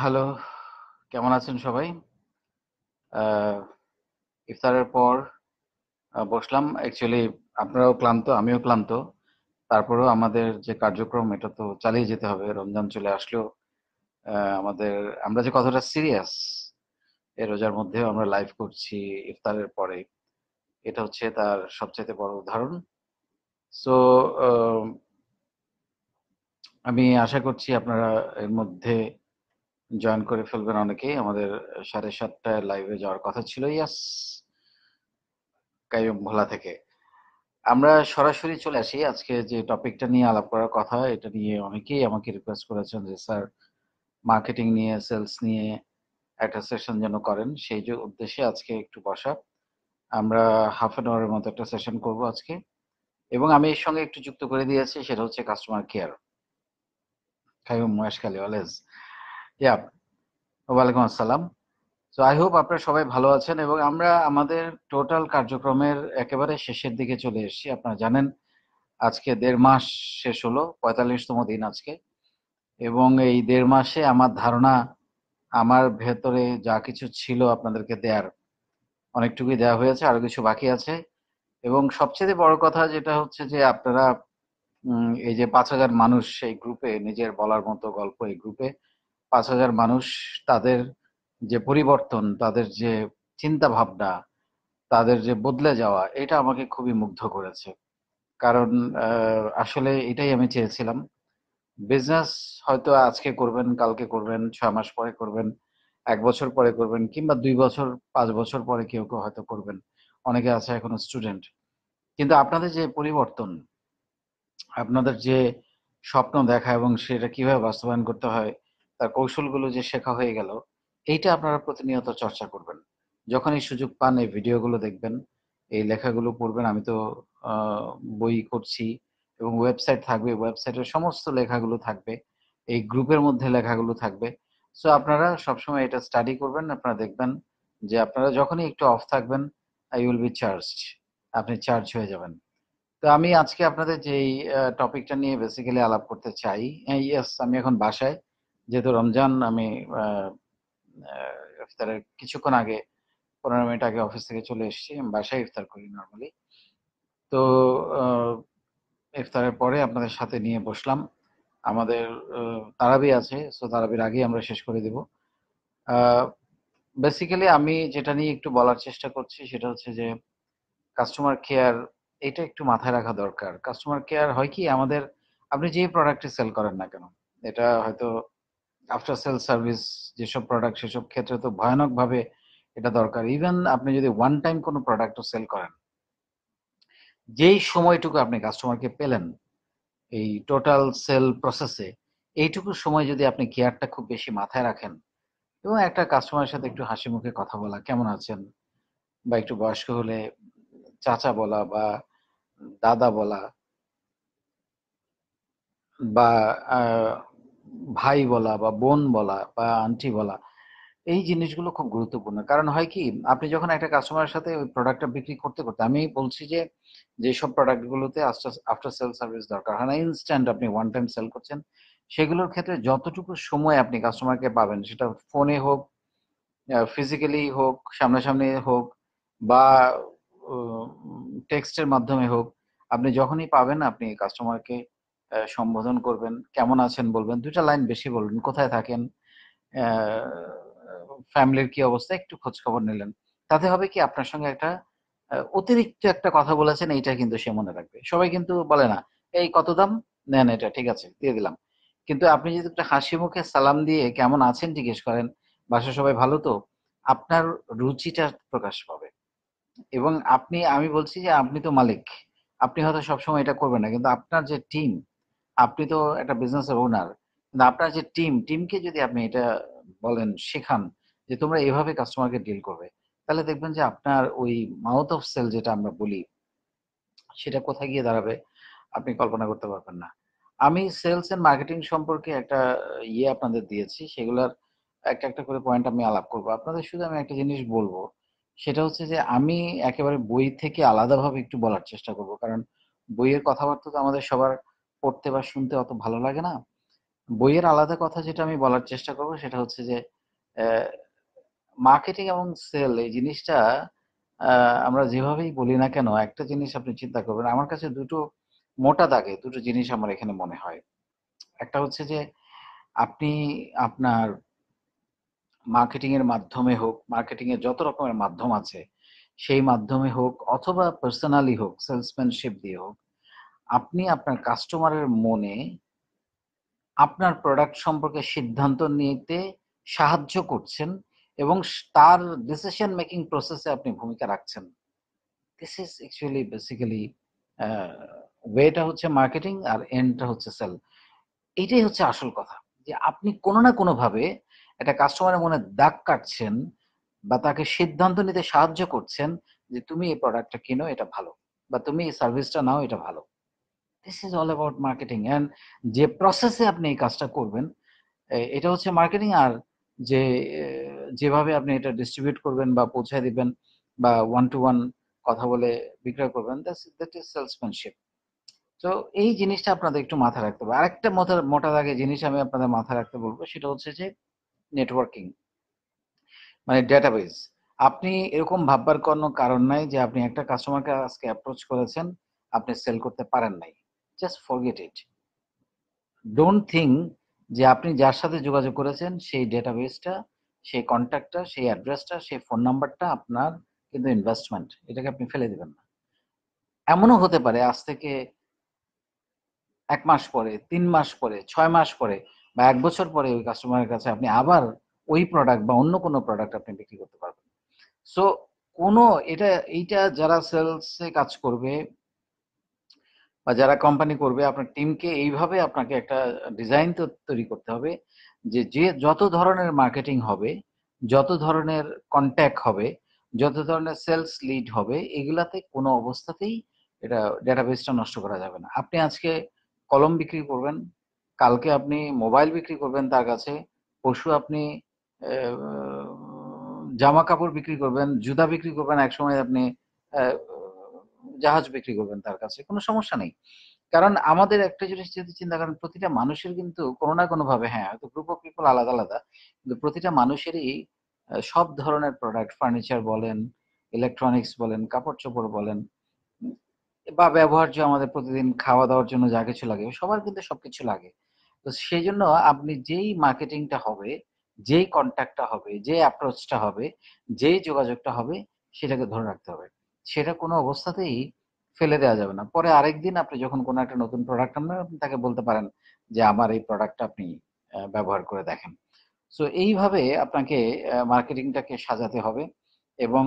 Hello, কেমন আছেন সবাই? ইফতারের পর বসলাম। অ্যাকচুয়ালি আপনারাও ক্লান্ত, আমিও ক্লান্ত। তারপরেও আমাদের যে কার্যক্রম এটা তো চালিয়ে যেতে হবে। রমজান চলে আসলেও আমাদের আমরা যে কতটা সিরিয়াস এই রোজার মধ্যেও আমরা লাইভ করছি ইফতারের পরে। এটা হচ্ছে তার সবচাইতে বড় উদাহরণ। সো আমি আশা করছি আপনারা এর মধ্যে জয়েন করে ফেলবেন অনেকেই। আমাদের ৭:৩০ টায় লাইভে যাওয়ার কথা ছিল। ইয়াস! কাইয়ুম ভোলা থেকে। আমরা সরাসরি চলে আসি। আজকে যে টপিকটা নিয়ে আলাপ করার কথা, এটা নিয়ে অনেকেই আমাকে রিকোয়েস্ট করেছেন যে, "স্যার মার্কেটিং নিয়ে, সেলস নিয়ে একটা সেশন যেন করেন।" সেই যে উদ্দেশ্যে আজকে একটু বসা। আমরা হাফ অ্যান আওয়ার এর মতো একটা সেশন করব আজকে। এবং আমি এর সঙ্গে একটু যুক্ত করে দিয়েছি সেটা হচ্ছে customer care. Qayyum Maheshkhali always. ইয়া ওয়ালাইকুম আসসালাম। সো আই হোপ আপনারা সবাই ভালো আছেন এবং আমরা আমাদের টোটাল কার্যক্রমের একেবারে শেষের দিকে চলে এসেছি। আপনারা জানেন আজকে ১.৫ মাস শেষ হলো। ৪৫ তম দিন আজকে। এবং এই ১.৫ মাসে আমার ধারণা আমার ভেতরে যা কিছু ছিল আপনাদেরকে দেয়ার, অনেকটুকুই দেয়া হয়েছে। আরও কিছু বাকি আছে। এবং সবচেয়ে বড় কথা যেটা হচ্ছে যে আপনারা এই যে ৫,০০০ মানুষ এই গ্রুপে নিজের বলার মতো গল্প এই গ্রুপে ৫,০০০ মানুষ তাদের যে পরিবর্তন, তাদের যে চিন্তা ভাবনা তাদের যে বদলে যাওয়া, এটা আমাকে খুবই মুগ্ধ করেছে। কারণ আসলে এটাই আমি চেয়েছিলাম। বিজনেস হয়তো আজকে করবেন, কালকে করবেন, ছয় মাস পরে করবেন, এক বছর পরে করবেন কিংবা দুই বছর, পাঁচ বছর পরে কেউ, কেউ হয়তো করবেন। অনেকে আছে এখনও স্টুডেন্ট। কিন্তু আপনাদের যে পরিবর্তন, আপনাদের যে স্বপ্ন দেখা এবং সেটা কীভাবে বাস্তবায়ন করতে হয়, তার কৌশলগুলো যে শেখা হয়ে গেল, এইটা আপনারা প্রতিনিয়ত চর্চা করবেন। যখনই সুযোগ পান এই ভিডিওগুলো দেখবেন, এই লেখাগুলো পড়বেন। আমি তো বই করছি এবং ওয়েবসাইট থাকবে। ওয়েবসাইটের সমস্ত লেখাগুলো থাকবে। এই গ্রুপের মধ্যে লেখাগুলো থাকবে। সো আপনারা সবসময় এটা স্টাডি করবেন। আপনারা দেখবেন যে আপনারা যখনই একটু অফ থাকবেন, আই will বি charged আপনি চার্জ হয়ে যাবেন। তো আমি আজকে আপনাদের যেই টপিকটা নিয়ে বেসিক্যালি আলাপ করতে চাই, ইয়েস আমি এখন বাসায়। যেহেতু রমজান আমি ইফতারের কিছুক্ষণ আগে ১৫ মিনিট আগে অফিস থেকে চলে এসেছি। আমি বাসায় ইফতার করি নর্মালি তো ইফতারের পরে আপনাদের সাথে নিয়ে বসলাম। আমাদের তারাবি আছে। সো তারাবির আগেই আমরা শেষ করে দিব। বেসিক্যালি আমি যেটা নিয়ে একটু বলার চেষ্টা করছি সেটা হচ্ছে যে কাস্টমার কেয়ার এটা একটু মাথায় রাখা দরকার। কাস্টমার কেয়ার হয় কি আমাদের আপনি যেই প্রোডাক্টটি সেল করেন না কেন, এটা হয়তো আফটার সেল সার্ভিস যেসব প্রোডাক্ট সেসব ক্ষেত্রে তো ভয়ানকভাবে এটা দরকার। ইভেন আপনি যদি ওয়ান টাইম কোনো প্রোডাক্টও সেল করেন যেই সময়টুকু আপনি কাস্টমারকে পেলেন, এই টোটাল সেল প্রসেসে এইটুকু সময় যদি আপনি কেয়ারটা খুব বেশি মাথায় রাখেন এবং একটা কাস্টমারের সাথে একটু হাসি মুখে কথা বলা, "কেমন আছেন?" বা একটু বয়স্ক হলে চাচা বলা বা দাদা বলা বা ভাই বলা বা বোন বলা বা আন্টি বলা, এই জিনিসগুলো খুব গুরুত্বপূর্ণ। কারণ হয় কি আপনি যখন একটা কাস্টমারের সাথে ওই প্রোডাক্টটা বিক্রি করতে, করতে আমি বলছি যে যেসব প্রোডাক্ট গুলোতে আফটার সেল সার্ভিস দরকার হয় না, ইনস্ট্যান্ট আপনি ওয়ান টাইম সেল করছেন, সেগুলোর ক্ষেত্রে যতটুকু সময় আপনি কাস্টমারকে পাবেন সেটা ফোনে হোক, ফিজিক্যালি হোক, সামনাসামনি হোক বা টেক্সটের মাধ্যমে হোক, আপনি যখনই পাবেন আপনি কাস্টমারকে সম্বোধন করবেন, কেমন আছেন বলবেন, ২ টা লাইন বেশি বলবেন, কোথায় থাকেন, ফ্যামিলির কি অবস্থা একটু খোঁজখবর নিলেন। তাতে হবে কি আপনার সঙ্গে একটা অতিরিক্ত একটা কথা বলেছেন এইটা কিন্তু সে মনে রাখবে। সবাই কিন্তু বলে না, "এই কত দাম? নেন এটা ঠিক আছে দিয়ে দিলাম।" কিন্তু আপনি যদি একটা হাসি মুখে সালাম দিয়ে কেমন আছেন জিজ্ঞেস করেন, বাসার সবাই ভালো তো? আপনার রুচিটা প্রকাশ পাবে। এবং আপনি আমি বলছি যে আপনি তো মালিক। আপনি হয়তো সবসময় এটা করবেন না। কিন্তু আপনার যে টিম, আপনি তো একটা বিজনেসের ওনার। কিন্তু আপনার যে টিম, টিমকে যদি আপনি এটা বলেন, শেখান যে তোমরা এভাবে কাস্টমারকে ডিল করবে। তাহলে দেখবেন যে আপনার ওই মাউথ অফ সেল যেটা আমরা বলি, সেটা কোথায় গিয়ে দাঁড়াবে আপনি কল্পনা করতে পারবেন না। আমি সেলস এন্ড মার্কেটিং সম্পর্কে একটা ইয়ে আপনাদের দিয়েছি। সেগুলার একটা, একটা করে পয়েন্ট আমি আলাপ করব। আপনাদের শুধু আমি একটা জিনিস বলব সেটা হচ্ছে যে আমি একেবারে বই থেকে আলাদাভাবে একটু বলার চেষ্টা করব। কারণ বইয়ের কথাবার্তা তো আমাদের সবার পড়তে বা শুনতে অত ভালো লাগে না। বইয়ের আলাদা কথা যেটা আমি বলার চেষ্টা করব সেটা হচ্ছে যে মার্কেটিং এবং সেল এই জিনিসটা আমরা যেভাবেই বলি না কেন, একটা জিনিস আপনি চিন্তা করবেন, আমার কাছে দুটো মোটা দাগে দুটো জিনিস আমার এখানে মনে হয় একটা হচ্ছে যে, আপনি আপনার মার্কেটিং এর মাধ্যমে হোক মার্কেটিং এর যত রকমের মাধ্যম আছে, সেই মাধ্যমে হোক অথবা পার্সোনালি হোক সেলসম্যানশিপ দিয়ে হোক আপনি আপনার কাস্টমারের মনে আপনার প্রোডাক্ট সম্পর্কে সিদ্ধান্ত নিতে সাহায্য করছেন এবং তার ডিসিশন মেকিং প্রসেসে আপনি ভূমিকা রাখছেন। দিস ইজ অ্যাকচুয়ালি বেসিক্যালি ওয়েটা হচ্ছে মার্কেটিং আর এন্ডটা হচ্ছে সেল এটাই হচ্ছে আসল কথা। যে আপনি কোনো না কোনোভাবে একটা কাস্টমারের মনে দাগ কাটছেন বা তাকে সিদ্ধান্ত নিতে সাহায্য করছেন যে তুমি এই প্রোডাক্টটা কিনো, এটা ভালো, বা তুমি এই সার্ভিসটা নাও, এটা ভালো। This is all about marketing and যে প্রসেসে আপনি এই কাজটা করবেন এটা হচ্ছে মার্কেটিং আর যে যেভাবে আপনি এটা ডিস্ট্রিবিউট করবেন বা পৌঁছায় দিবেন বা ওয়ান টু ওয়ান কথা বলে বিক্রয় করবেন দ্যাট ইজ সেলসম্যানশিপ তো এই জিনিসটা আপনাদের একটু মাথায় রাখতে হবে। আরেকটা মোটা মোটা দাগে জিনিস আমি আপনাদের মাথায় রাখতে বলব, সেটা হচ্ছে যে নেটওয়ার্কিং মানে ডেটাবেস আপনি এরকম ভাববার কোনো কারণ নাই যে আপনি একটা কাস্টমারকে আজকে অ্যাপ্রোচ করেছেন, আপনি সেল করতে পারেন নাই। Just forget it don't think যে আপনি যার সাথে যোগাযোগ করেছেন, সেই ডেটাবেসটা সেই কন্ট্যাক্টটা সেই অ্যাড্রেসটা সেই ফোন নাম্বারটা আপনার কিন্তু ইনভেস্টমেন্ট এটাকে আপনি ফেলে দেবেন না। এমনও হতে পারে আজ থেকে এক মাস পরে, তিন মাস পরে, ছয় মাস পরে বা এক বছর পরে ওই কাস্টমারের কাছে আপনি আবার ওই প্রোডাক্ট বা অন্য কোনো প্রোডাক্ট আপনি বিক্রি করতে পারবেন। সো কোনো এটা, এইটা যারা সেলসে কাজ করবে বা যারা কোম্পানি করবে, আপনার টিমকে এইভাবে আপনাকে একটা ডিজাইন তো তৈরি করতে হবে যে যে যত ধরনের মার্কেটিং হবে, যত ধরনের কন্ট্যাক্ট হবে, যত ধরনের সেলস লিড হবে, এগুলাতে কোনো অবস্থাতেই এটা ডেটাবেসটা নষ্ট করা যাবে না। আপনি আজকে কলম বিক্রি করবেন, কালকে আপনি মোবাইল বিক্রি করবেন তার কাছে পশু আপনি জামা কাপড় বিক্রি করবেন, জুতা বিক্রি করবেন এক সময় আপনি জাহাজ বিক্রি করবেন তার কাছে, কোনো সমস্যা নেই। কারণ আমাদের একটা জিনিস যদি চিন্তা করেন প্রতিটা মানুষের কিন্তু কোনো না কোনো ভাবে হ্যাঁ হয়তো গ্রুপ অফ পিপল আলাদা আলাদা, কিন্তু প্রতিটা মানুষেরই সব ধরনের প্রোডাক্ট ফার্নিচার বলেন ইলেকট্রনিক্স বলেন, কাপড় চোপড় বলেন বা ব্যবহার্য আমাদের প্রতিদিন খাওয়া দাওয়ার জন্য যা কিছু লাগে, সবার কিন্তু সবকিছু লাগে। তো সেই জন্য আপনি যেই মার্কেটিংটা হবে, যেই কন্ট্যাক্টটা হবে, যে অ্যাপ্রোচটা হবে, যেই যোগাযোগটা হবে, সেটাকে ধরে রাখতে হবে। সেটা কোনো অবস্থাতেই ফেলে দেওয়া যাবে না। পরে আরেকদিন আপনি যখন কোনো একটা নতুন প্রোডাক্ট আনবেন, আপনি তাকে বলতে পারেন যে, আমার এই প্রোডাক্টটা আপনি ব্যবহার করে দেখেন। সো এইভাবে আপনাকে মার্কেটিংটাকে সাজাতে হবে এবং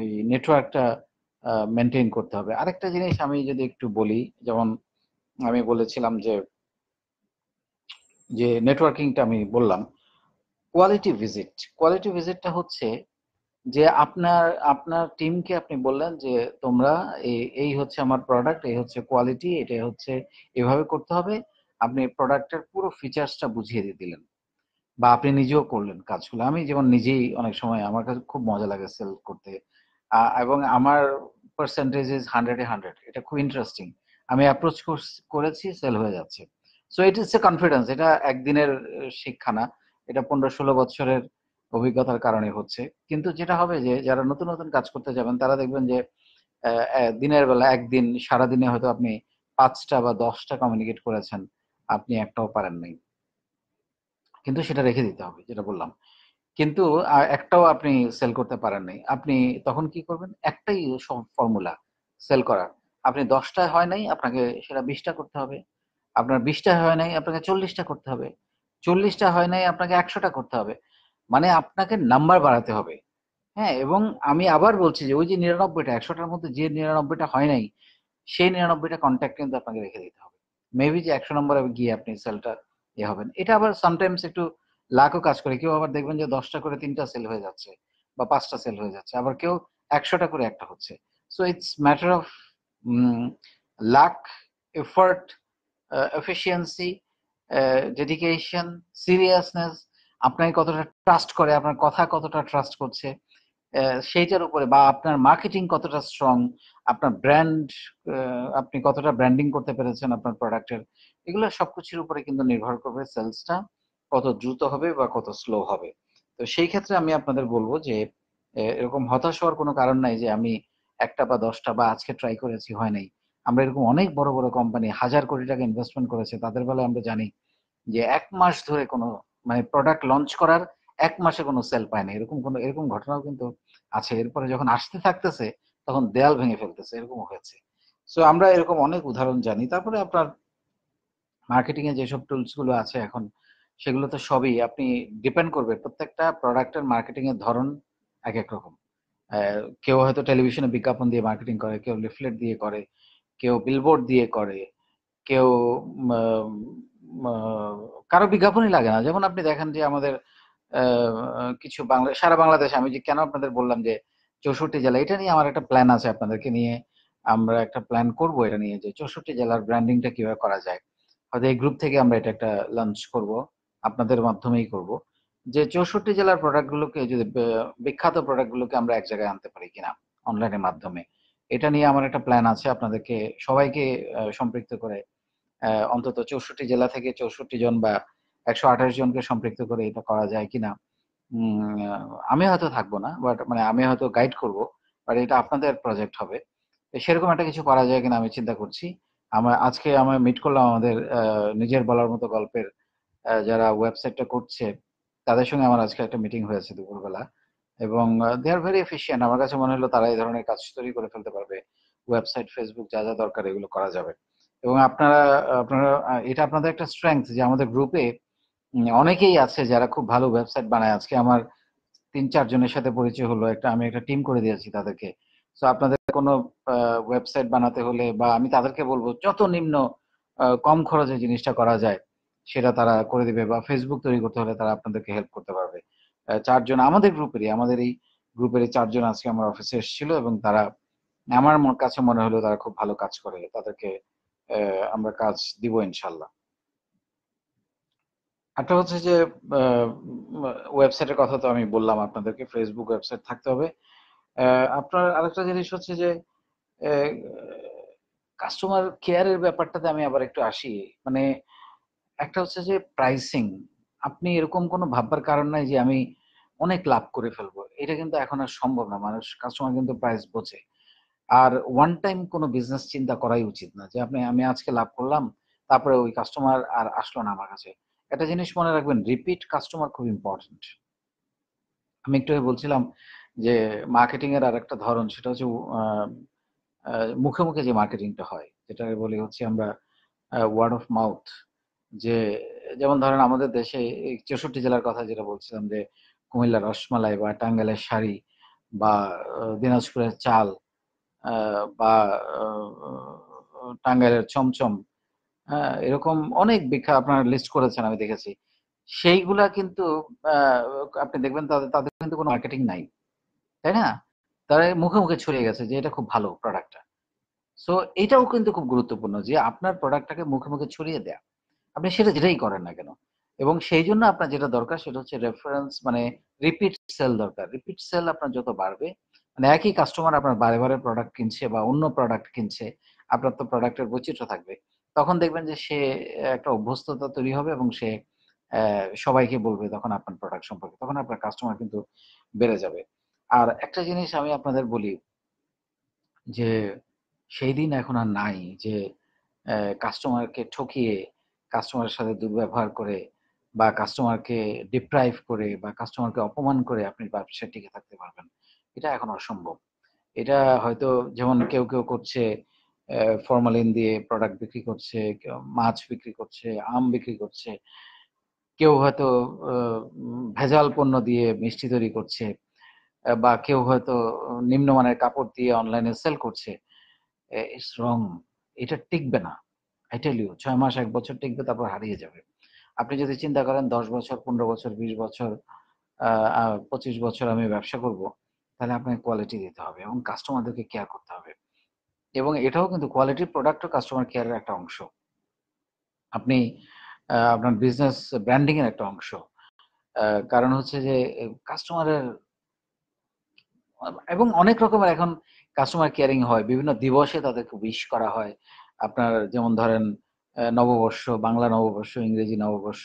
এই নেটওয়ার্কটা মেনটেন করতে হবে। আরেকটা জিনিস আমি যদি একটু বলি, যেমন আমি বলেছিলাম যে যে নেটওয়ার্কিংটা আমি বললাম কোয়ালিটি ভিজিট কোয়ালিটি ভিজিটটা হচ্ছে যে আপনার আপনার টিমকে আপনি বললেন যে তোমরা এই হচ্ছে আমার প্রোডাক্ট এই হচ্ছে কোয়ালিটি এটা হচ্ছে এভাবে করতে হবে। আপনি প্রোডাক্টের পুরো ফিচার্সটা বুঝিয়ে দিয়ে দিলেন। বা আপনি নিজেও করলেন কাজগুলো। আমি যেমন নিজেই অনেক সময় আমার কাছে খুব মজা লাগে সেল করতে। এবং আমার percentage is hundred a hundred এটা খুব ইন্টারেস্টিং আমি অ্যাপ্রোচ করেছি সেল হয়ে যাচ্ছে। So it is A confidence এটা একদিনের শিক্ষা না। এটা পনেরো ষোলো বছরের অভিজ্ঞতার কারণে হচ্ছে। কিন্তু যেটা হবে যে, যারা নতুন নতুন কাজ করতে যাবেন, তারা দেখবেন যে দিনের বেলা একদিন, সারাদিনে হয়তো আপনি পাঁচটা বা দশটা কমিউনিকেট করেছেন, আপনি একটাও পারেন নাই। কিন্তু সেটা রেখে দিতে হবে, যেটা বললাম। কিন্তু একটাও আপনি সেল করতে পারেন নাই। আপনি তখন কি করবেন? একটাই ফর্মুলা সেল করার। আপনি দশটা হয় নাই, আপনাকে সেটা বিশটা করতে হবে। আপনার বিশটা হয় নাই, আপনাকে চল্লিশটা করতে হবে। চল্লিশটা হয় নাই, আপনাকে একশোটা করতে হবে। মানে আপনাকে নাম্বার বাড়াতে হবে। হ্যাঁ এবং আমি আবার বলছি যে ওই যে নিরানব্বইটা, একশোটার মধ্যে যে নিরানব্বইটা হয় নাই, সেই নিরানব্বইটা কন্ট্যাক্ট কিন্তু আপনাকে রেখে দিতে হবে। মেবি যে একশো নম্বরে গিয়ে আপনি সেলটা ইয়ে হবেন। এটা আবার সামটাইমস একটু লাখও কাজ করে। কেউ আবার দেখবেন যে দশটা করে তিনটা সেল হয়ে যাচ্ছে বা পাঁচটা সেল হয়ে যাচ্ছে। আবার কেউ একশোটা করে একটা হচ্ছে। So it's matter of luck effort efficiency dedication seriousness আপনাকে কতটা ট্রাস্ট করে, আপনার কথা কতটা ট্রাস্ট করছে সেইটার উপরে বা আপনার মার্কেটিং কতটা স্ট্রং আপনার ব্র্যান্ড আপনি কতটা ব্র্যান্ডিং করতে পেরেছেন আপনার প্রোডাক্টের এগুলো সবকিছুর উপরে কিন্তু নির্ভর করবে সেলসটা কত দ্রুত হবে বা কত স্লো হবে। তো সেই ক্ষেত্রে আমি আপনাদের বলব যে এরকম হতাশ হওয়ার কোনো কারণ নাই যে আমি একটা বা দশটা বা আজকে ট্রাই করেছি, হয় নাই। আমরা এরকম অনেক বড় বড় কোম্পানি হাজার কোটি টাকা ইনভেস্টমেন্ট করেছে, তাদের বেলায় আমরা জানি যে এক মাস ধরে কোনো মানে প্রোডাক্ট লঞ্চ করার এক মাসে কোনো সেল পায় না। এরকম কোনো, এরকম ঘটনাও কিন্তু আছে। এরপরে যখন আসতে থাকতেছে, তখন দেয়াল ভেঙে ফেলতেছে। এরকম হয়েছে। সো আমরা এরকম অনেক উদাহরণ জানি। তারপরে আপনার মার্কেটিং এ যেসব টুলসগুলো আছে এখন, সেগুলো তো সবই আপনি ডিপেন্ড করবে প্রত্যেকটা প্রোডাক্টের মার্কেটিং এর ধরন এক এক রকম। কেউ হয়তো টেলিভিশনে বিজ্ঞাপন দিয়ে মার্কেটিং করে, কেউ লিফলেট দিয়ে করে, কেউ বিলবোর্ড দিয়ে করে, কেউ কারও বিজ্ঞাপনই লাগে না। যেমন আপনি দেখেন যে আমাদের কিছু বাংলা, সারা বাংলাদেশে আমি যে কেন আপনাদের বললাম যে চৌষট্টি জেলা, এটা নিয়ে আমার একটা প্ল্যান আছে আপনাদেরকে নিয়ে। আমরা একটা প্ল্যান করব এটা নিয়ে যে চৌষট্টি জেলার ব্র্যান্ডিংটা কীভাবে করা যায়। হয়তো এই গ্রুপ থেকে আমরা এটা একটা লঞ্চ করব, আপনাদের মাধ্যমেই করব। যে চৌষট্টি জেলার প্রোডাক্টগুলোকে যদি বিখ্যাত প্রোডাক্টগুলোকে আমরা এক জায়গায় আনতে পারি কিনা অনলাইনের মাধ্যমে। এটা নিয়ে আমার একটা প্ল্যান আছে, আপনাদেরকে সবাইকে সম্পৃক্ত করে অন্তত চৌষট্টি জেলা থেকে চৌষট্টি জন বা একশো আঠাশ জনকে সম্পৃক্ত করে এটা করা যায় কিনা আমি হয়তো থাকব না বাট মানে আমি হয়তো গাইড করব বাট এটা আপনাদের প্রজেক্ট হবে। সেরকম একটা কিছু করা যায় কিনা আমি চিন্তা করছি। আমার আজকে আমরা মিট করলাম আমাদের নিজের বলার মতো গল্পের যারা ওয়েবসাইটটা করছে, তাদের সঙ্গে আমার আজকে একটা মিটিং হয়েছে দুপুরবেলা। এবং দে আর ভেরি এফিসিয়েন্ট আমার কাছে মনে হলো তারা এই ধরনের কাজ তৈরি করে ফেলতে পারবে। ওয়েবসাইট ফেসবুক যা যা দরকার এগুলো করা যাবে। এবং আপনারা আপনারা এটা আপনাদের একটা স্ট্রেংথ যে আমাদের গ্রুপে অনেকেই আছে যারা খুব ভালো ওয়েবসাইট বানায়। আজকে আমার তিন, চার জনের সাথে পরিচয় হলো। একটা, আমি একটা টিম করে দিয়েছি তাদেরকে। তো আপনাদের কোনো ওয়েবসাইট বানাতে হলে বা আমি তাদেরকে বলব, যত নিম্ন কম খরচে জিনিসটা করা যায়, সেটা তারা করে দিবে বা ফেসবুক তৈরি করতে হলে তারা আপনাদেরকে হেল্প করতে পারবে। চারজন আমাদের গ্রুপেরই আমাদের এই গ্রুপেরই চারজন আজকে আমার অফিসে এসেছিল এবং তারা, আমার কাছে মনে হলো তারা খুব ভালো কাজ করে, তাদেরকে আমরা কাজ দিব ইনশাল্লাহ। একটা হচ্ছে যে ওয়েবসাইটের কথা তো আমি বললাম আপনাদেরকে ফেসবুক ওয়েবসাইট থাকতে হবে। আপনার আরেকটা জিনিস হচ্ছে যে কাস্টমার কেয়ারের ব্যাপারটাতে আমি আবার একটু আসি। মানে একটা হচ্ছে যে প্রাইসিং আপনি এরকম কোনো ভাববার কারণ নাই যে, আমি অনেক লাভ করে ফেলব। এটা কিন্তু এখন আর সম্ভব না। মানুষ কাস্টমার কিন্তু প্রাইস বোঝে। আর ওয়ান টাইম কোনো বিজনেস চিন্তা করাই উচিত না। যে আপনি, আমি আজকে লাভ করলাম, তারপরে ওই কাস্টমার আর আসলো না আমার কাছে। একটা জিনিস মনে রাখবেন রিপিট কাস্টমার খুব ইম্পর্টেন্ট আমি একটু বলছিলাম যে মার্কেটিং এর আর একটা ধরন, সেটা হচ্ছে মুখে মুখে যে মার্কেটিংটা হয়, যেটা বলি হচ্ছে আমরা ওয়ার্ড অফ মাউথ যে যেমন ধরেন আমাদের দেশে চৌষট্টি জেলার কথা যেটা বলছিলাম যে কুমিল্লার রসমালাই বা টাঙ্গালের শাড়ি বা দিনাজপুরের চাল বা টাঙ্গাইলের চমচম এরকম অনেক বিখ্যাত আপনারা লিস্ট করেছেন আমি দেখেছি। সেইগুলা কিন্তু আপনি দেখবেন তাদের তাদের কিন্তু কোনো মার্কেটিং নাই, তাই না? তারা মুখে মুখে ছড়িয়ে গেছে যে এটা খুব ভালো প্রোডাক্টটা সো এটাও কিন্তু খুব গুরুত্বপূর্ণ যে আপনার প্রোডাক্টটাকে মুখে মুখে ছড়িয়ে দেয়া। আপনি সেটা যেটাই করেন না কেন। এবং সেই জন্য আপনার যেটা দরকার সেটা হচ্ছে রেফারেন্স মানে রিপিট সেল দরকার। রিপিট সেল আপনার যত বাড়বে মানে একই কাস্টমার আপনার বারে বারে প্রোডাক্ট কিনছে বা অন্য প্রোডাক্ট কিনছে, আপনার তো প্রোডাক্টের বৈচিত্র্য থাকবে। তখন দেখবেন যে সে একটা অভ্যস্ততা তৈরি হবে এবং সে সবাইকে বলবে তখন আপনার প্রোডাক্ট সম্পর্কে। তখন আপনার কাস্টমার কিন্তু বেড়ে যাবে। আর একটা জিনিস আমি আপনাদের বলি যে, সেই দিন এখন আর নাই যে কাস্টমারকে ঠকিয়ে কাস্টমারের সাথে দুর্ব্যবহার করে বা কাস্টমারকে ডিপ্রাইভ করে বা কাস্টমারকে অপমান করে আপনি ব্যবসায় টিকে থাকতে পারবেন। এটা এখন অসম্ভব। এটা হয়তো যেমন কেউ কেউ করছে ফরমালিন দিয়ে প্রোডাক্ট বিক্রি করছে মাছ বিক্রি করছে, আম বিক্রি করছে, কেউ হয়তো ভেজাল পণ্য দিয়ে মিষ্টি তৈরি করছে বা কেউ হয়তো নিম্নমানের কাপড় দিয়ে অনলাইনে সেল করছে ইটস রং এটা টিকবে না আই টেল ইউ ছয় মাস, এক বছর টিকবে, তারপর হারিয়ে যাবে। আপনি যদি চিন্তা করেন দশ বছর, পনেরো বছর, বিশ বছর পঁচিশ বছর আমি ব্যবসা করব তাহলে আপনাকে কোয়ালিটি দিতে হবে এবং কাস্টমারদেরকে কেয়ার করতে হবে। এবং এটাও কিন্তু কোয়ালিটি প্রোডাক্ট কাস্টমার কেয়ারের একটা অংশ। আপনি আপনার বিজনেস ব্র্যান্ডিং এর একটা অংশ। কারণ হচ্ছে যে কাস্টমারের এবং অনেক রকমের এখন কাস্টমার কেয়ারিং হয়। বিভিন্ন দিবসে তাদেরকে উইশ করা হয়। আপনার যেমন ধরেন নববর্ষ, বাংলা নববর্ষ, ইংরেজি নববর্ষ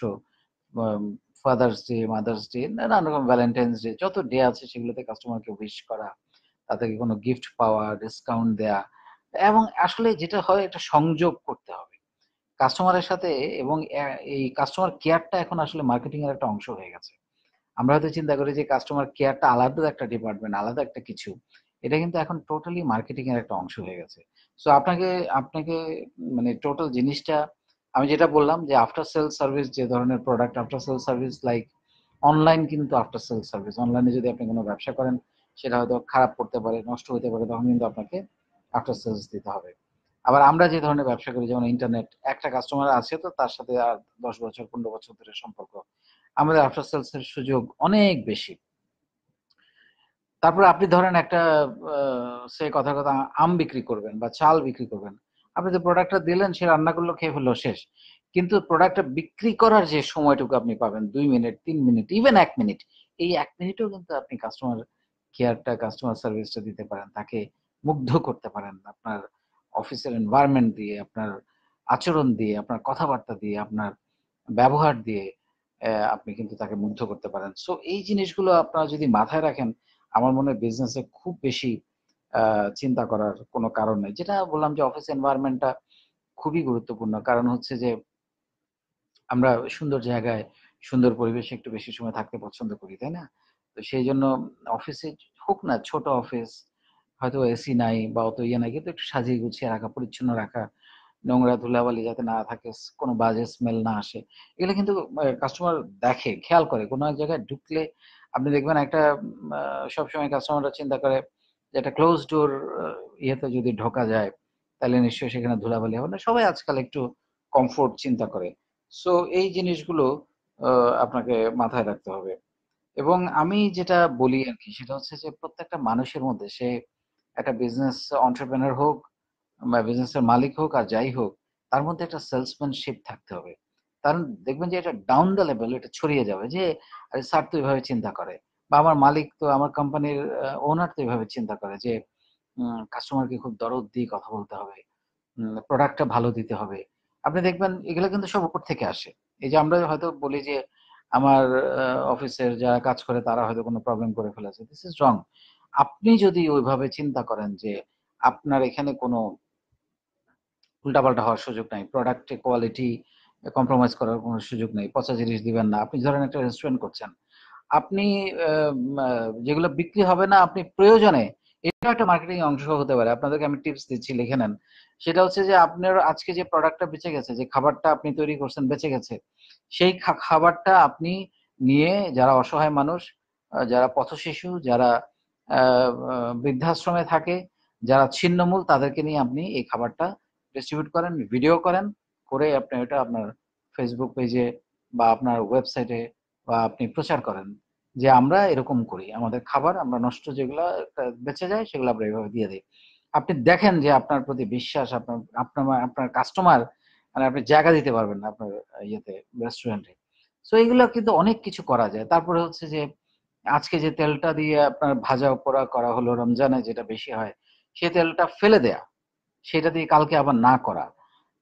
ফাদার্স ডে মাদার্স ডে নানা রকম ভ্যালেন্টাইন্স ডে যত ডে আছে সেগুলোতে কাস্টমারকে উইশ করা, তাদেরকে কোনো গিফট পাওয়া ডিসকাউন্ট দেয়া, এবং আসলে যেটা হয় এটা সংযোগ করতে হবে। কাস্টমারের সাথে এবং এই কাস্টমার কেয়ারটা এখন আসলে মার্কেটিং এর একটা অংশ হয়ে গেছে। আমরা হয়তো চিন্তা করি যে কাস্টমার কেয়ারটা আলাদা একটা ডিপার্টমেন্ট আলাদা একটা কিছু, এটা কিন্তু এখন টোটালি মার্কেটিং এর একটা অংশ হয়ে গেছে। সো আপনাকে আপনাকে মানে টোটাল জিনিসটা আমি যেটা বললাম যে আফটার সেল সার্ভিস যে ধরনের product after sale service like online কিন্তু আফটার সেল সার্ভিস অনলাইনে যদি আপনি কোনো ব্যবসা করেন, সেটা হয়তো খারাপ করতে পারে, নষ্ট হতে পারে, তখন কিন্তু আপনাকে আফটার সেলস দিতে হবে। আবার আমরা যে ধরনের ব্যবসা করি, যেমন ইন্টারনেট একটা কাস্টমার আছে তো তার সাথে আর দশ বছর, পনেরো বছর ধরে সম্পর্ক। আমাদের আফটার সেলস এর সুযোগ অনেক বেশি। তারপরে আপনি ধরেন একটা সে কথা কথা আম বিক্রি করবেন বা চাল বিক্রি করবেন। আপনি যে প্রোডাক্টটা দিলেন, সে রান্না করল, খেয়ে ফেলল, শেষ। কিন্তু প্রোডাক্টটা বিক্রি করার যে সময়টুকু আপনি পাবেন, দুই মিনিট, তিন মিনিট ইভেন এক মিনিট, এই এক মিনিটও কিন্তু আপনি কাস্টমার কেয়ারটা কাস্টমার সার্ভিসটা দিতে পারেন। তাকে মুগ্ধ করতে পারেন। আপনার অফিসের এনভায়রনমেন্ট দিয়ে, আপনার আচরণ দিয়ে, আপনার কথাবার্তা দিয়ে, আপনার ব্যবহার দিয়ে আপনি কিন্তু তাকে মুগ্ধ করতে পারেন। সো এই জিনিসগুলো আপনারা যদি মাথায় রাখেন, আমার মনে হয় বিজনেসে খুব বেশি চিন্তা করার কোনো কারণ নেই। যেটা বললাম যে অফিস এনভায়রনমেন্টটা খুবই গুরুত্বপূর্ণ। কারণ হচ্ছে যে আমরা সুন্দর জায়গায়, সুন্দর পরিবেশে একটু বেশি সময় থাকতে পছন্দ করি, তাই না? তো সেই জন্য অফিসে হোক না, ছোট অফিস হয়তো এসি নাই বা অত ইয়ে নাই, কিন্তু একটু সাজিয়ে গুছিয়ে রাখা, পরিচ্ছন্ন রাখা, নোংরা ধুলাবালি যাতে না থাকে, কোনো বাজে স্মেল না আসে, এগুলো কিন্তু কাস্টমার দেখে, খেয়াল করে। কোনো এক জায়গায় ঢুকলে আপনি দেখবেন একটা সবসময় কাস্টমাররা চিন্তা করে একটা ক্লোজ ডোর ইয়েতে যদি ঢোকা যায়, তাহলে নিশ্চয়ই সেখানে ধুলাবালি হবে না। সবাই আজকাল একটু কমফোর্ট চিন্তা করে। সো এই জিনিসগুলো আপনাকে মাথায় রাখতে হবে। এবং আমি যেটা বলি আর কি, সেটা হচ্ছে যে প্রত্যেকটা মানুষের মধ্যে, সে একটা বিজনেস অন্টারপ্রেনার হোক, বা বিজনেসের মালিক হোক আর যাই হোক, তার মধ্যে একটা সেলসম্যানশিপ থাকতে হবে। কারণ দেখবেন যে এটা ডাউন দ্য লেভেল এটা ছড়িয়ে যাবে যে, আরে স্যার তো এভাবে চিন্তা করে। বা আমার মালিক তো আমার কোম্পানির ওনার তো এভাবে চিন্তা করে যে কাস্টমারকে খুব দরদ দিয়ে কথা বলতে হবে প্রোডাক্টটা ভালো দিতে হবে। আপনি দেখবেন এগুলো কিন্তু সব উপর থেকে আসে। এই যে আমরা হয়তো বলি যে, আমার অফিসের যারা কাজ করে তারা হয়তো কোনো প্রবলেম করে ফেলেছে দিস ইজ রং আপনি যদি ওইভাবে চিন্তা করেন যে, আপনার এখানে কোনো উল্টাপাল্টা হওয়ার সুযোগ নাই প্রোডাক্টে কোয়ালিটি কম্প্রোমাইজ করার কোনো সুযোগ নেই, পচা জিনিস দিবেন না, আপনি ধরেন একটা রেস্টুরেন্ট করছেন আপনি যেগুলো বিক্রি হবে না আপনি প্রয়োজনে এটা একটা মার্কেটিং অংশ হতে পারে। আপনাদেরকে আমি টিপস দিচ্ছি, লিখে নেন। সেটা হচ্ছে যে আপনার আজকে যে প্রোডাক্টটা বেঁচে গেছে, যে খাবারটা আপনি তৈরি করছেন বেঁচে গেছে, সেই খাবারটা আপনি নিয়ে যারা অসহায় মানুষ যারা পথশিশু, যারা বৃদ্ধাশ্রমে থাকে, যারা ছিন্নমূল, তাদেরকে নিয়ে আপনি এই খাবারটা ডিস্ট্রিবিউট করেন ভিডিও করেন, করে আপনি এটা আপনার ফেসবুক পেজে বা আপনার ওয়েবসাইটে বা আপনি প্রচার করেন যে আমরা এরকম করি, আমাদের খাবার আমরা নষ্ট যেগুলো বেঁচে যায় সেগুলো আমরা এইভাবে দিয়ে দিই। আপনি দেখেন যে আপনার প্রতি বিশ্বাস, আপনার আপনার আপনার কাস্টমার মানে আপনি জায়গা দিতে পারবেন না আপনার ইয়েতে রেস্টুরেন্টে সো এগুলো কিন্তু অনেক কিছু করা যায়। তারপরে হচ্ছে যে আজকে যে তেলটা দিয়ে আপনার ভাজা পোড়া করা হলো রমজানে যেটা বেশি হয়, সে তেলটা ফেলে দেয়া, সেটা দিয়ে কালকে আবার না করা।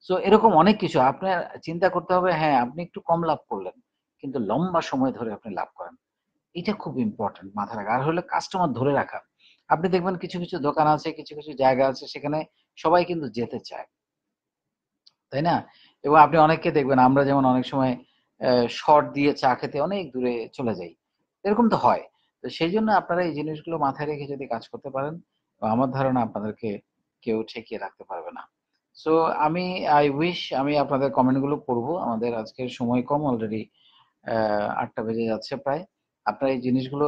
সো এরকম অনেক কিছু। আপনার চিন্তা করতে হবে হ্যাঁ আপনি একটু কম লাভ করলেন। কিন্তু লম্বা সময় ধরে আপনি লাভ করেন। এটা খুব ইম্পর্টেন্ট মাথায় রাখা। আর হলে কাস্টমার ধরে রাখা। আপনি দেখবেন কিছু কিছু দোকান আছে, কিছু কিছু জায়গা আছে, সেখানে সবাই কিন্তু যেতে চায়। তাই না? এবং আপনি অনেককে দেখবেন, আমরা যেমন অনেক সময় শর্ট দিয়ে চা খেতে অনেক দূরে চলে যাই। এরকম তো হয়। তো সেই জন্য আপনারা এই জিনিসগুলো মাথায় রেখে যদি কাজ করতে পারেন, আমার ধারণা আপনাদেরকে কেউ ঠেকিয়ে রাখতে পারবে না। সো আমি আই উইশ আমি আপনাদের কমেন্টগুলো পড়ব। আমাদের আজকের সময় কম অলরেডি আটটা বেজে যাচ্ছে প্রায়। আপনারা এই জিনিসগুলো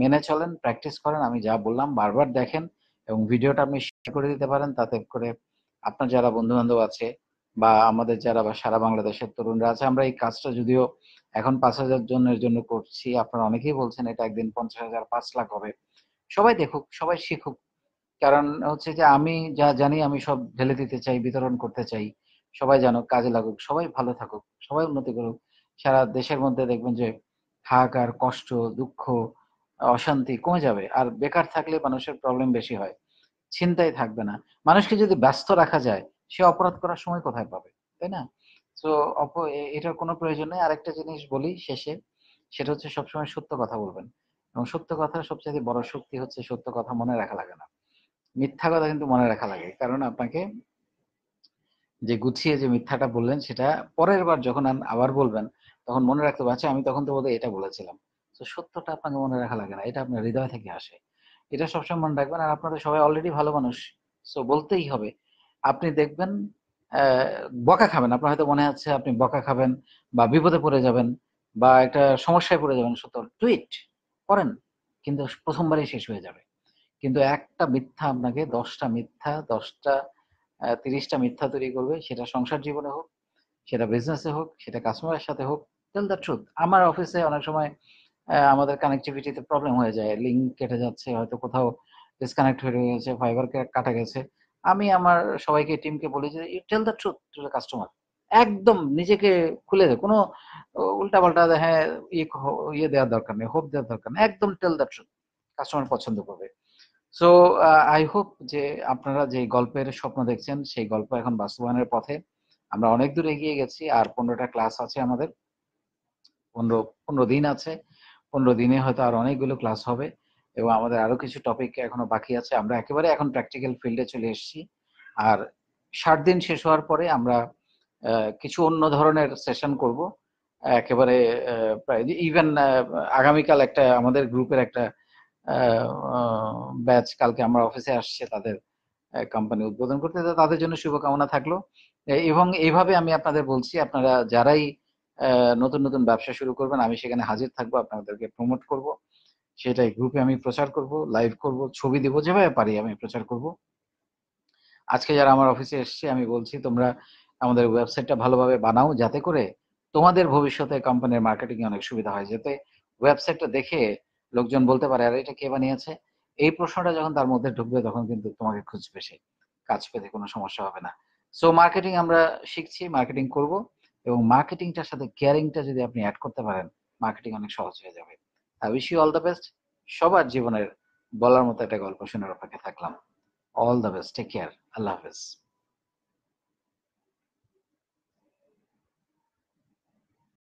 মেনে চলেন প্র্যাকটিস করেন। আমি যা বললাম বারবার দেখেন এবং ভিডিওটা আপনি শেয়ার করে দিতে পারেন। তাতে করে আপনার যারা বন্ধু বান্ধব আছে বা আমাদের যারা বা সারা বাংলাদেশের তরুণরা আছে, আমরা এই কাজটা যদিও এখন পাঁচ হাজার জনের জন্য করছি, আপনারা অনেকেই বলছেন এটা একদিন পঞ্চাশ হাজার, পাঁচ লাখ হবে। সবাই দেখুক, সবাই শিখুক। কারণ হচ্ছে যে আমি যা জানি, আমি সব ঢেলে দিতে চাই, বিতরণ করতে চাই। সবাই জানুক, কাজে লাগুক, সবাই ভালো থাকুক, সবাই উন্নতি করুক। সারা দেশের মধ্যে দেখবেন যে হাহাকার, কষ্ট, দুঃখ, অশান্তি কমে যাবে। আর বেকার থাকলে মানুষের প্রবলেম বেশি হয়। চিন্তাই থাকবে না। মানুষকে যদি ব্যস্ত রাখা যায়, সে অপরাধ করার সময় কোথায় পাবে? তাই না? তো অপ এটার কোনো প্রয়োজন নেই। আরেকটা জিনিস বলি শেষে, সেটা হচ্ছে সবসময় সত্য কথা বলবেন। এবং সত্য কথা সবচেয়ে বড় শক্তি হচ্ছে সত্য কথা মনে রাখা লাগে না। মিথ্যা কথা কিন্তু মনে রাখা লাগে। কারণ আপনাকে যে গুছিয়ে যে মিথ্যাটা বললেন, সেটা পরের বার যখন আবার বলবেন তখন মনে রাখতে পারছে আমি তখন তো বোধহয় এটা বলেছিলাম। তো সত্যটা আপনাকে মনে রাখা লাগে না, এটা আপনার হৃদয় থেকে আসে। এটা সবসময় মনে রাখবেন, আর আপনাদের সবাই অলরেডি ভালো মানুষ সো বলতেই হবে। আপনি দেখবেন বকা খাবেন, আপনার হয়তো মনে হচ্ছে আপনি বকা খাবেন বা বিপদে পড়ে যাবেন বা একটা সমস্যায় পড়ে যাবেন, সত্য টুইট করেন, কিন্তু প্রথমবারই শেষ হয়ে যাবে। কিন্তু একটা মিথ্যা আপনাকে দশটা মিথ্যা, দশটা তিরিশটা মিথ্যা তৈরি করবে, সেটা সংসার জীবনে হোক, সেটা বিজনেসে হোক, সেটা কাস্টমারের সাথে হোক টেল দ্য ট্রুথ আমার অফিসে অনেক সময় আমাদের কানেক্টিভিটিতে প্রবলেম হয়ে যায়। লিঙ্ক কেটে যাচ্ছে, হয়তো কোথাও ডিসকানেক্ট হয়ে গেছে ফাইবার কাটা গেছে। আমি আমার সবাইকে টিমকে বলি যে you tell the truth to the customer একদম নিজেকে খুলে দে কোনো উল্টা পাল্টা হ্যাঁ ইয়ে ইয়ে দেওয়ার দরকার নেই হোপ দেওয়ার দরকার নেই। একদম টেল দ্য ট্রুথ কাস্টমার পছন্দ করবে। সো আই হোপ যে, আপনারা যে গল্পের স্বপ্ন দেখছেন, সেই গল্প এখন বাস্তবায়নের পথে আমরা অনেক দূর এগিয়ে গেছি। আর পনেরোটা ক্লাস আছে আমাদের। পনেরো পনেরো দিন আছে। পনেরো দিনে হয়তো আর অনেকগুলো ক্লাস হবে এবং আমাদের আরও কিছু টপিক এখনও বাকি আছে। আমরা একেবারে এখন প্র্যাকটিক্যাল ফিল্ডে চলে এসেছি। আর ষাট দিন শেষ হওয়ার পরে আমরা কিছু অন্য ধরনের সেশন করব। একেবারে প্রায় ইভেন আগামীকাল একটা আমাদের গ্রুপের একটা ব্যাচ কালকে আমরা অফিসে আসছে তাদের কোম্পানি উদ্বোধন করতে। তাদের জন্য শুভকামনা থাকল। এবং এইভাবে আমি আপনাদের বলছি, আপনারা যারাই নতুন নতুন ব্যবসা শুরু করবেন, আমি সেখানে হাজির থাকব, আপনাদেরকে প্রমোট করব। সেটাই গ্রুপে আমি প্রচার করব লাইভ করব, ছবি দেবো, যেভাবে পারি আমি প্রচার করব। আজকে যারা আমার অফিসে এসছে, আমি বলছি, তোমরা আমাদের ওয়েবসাইটটা ভালোভাবে বানাও, যাতে করে তোমাদের ভবিষ্যতে কোম্পানির মার্কেটিং অনেক সুবিধা হয়, যাতে ওয়েবসাইটটা দেখে লোকজন বলতে পারে, আর, এটা কে বানিয়েছে? এই প্রশ্নটা যখন তার মধ্যে ঢুকবে, তখন কিন্তু তোমাকে খুঁজবে সে। কাজ পেতে কোনো সমস্যা হবে না। সো মার্কেটিং আমরা শিখছি মার্কেটিং করব। এবং মার্কেটিংটার সাথে কেয়ারিংটা যদি আপনি অ্যাড করতে পারেন মার্কেটিং অনেক সহজ হয়ে যাবে। I wish you all the best সবার জীবনের বলার মতো একটা গল্প শোনার অপেক্ষা থাকলাম। All the best take care আল্লাহ হাফেজ।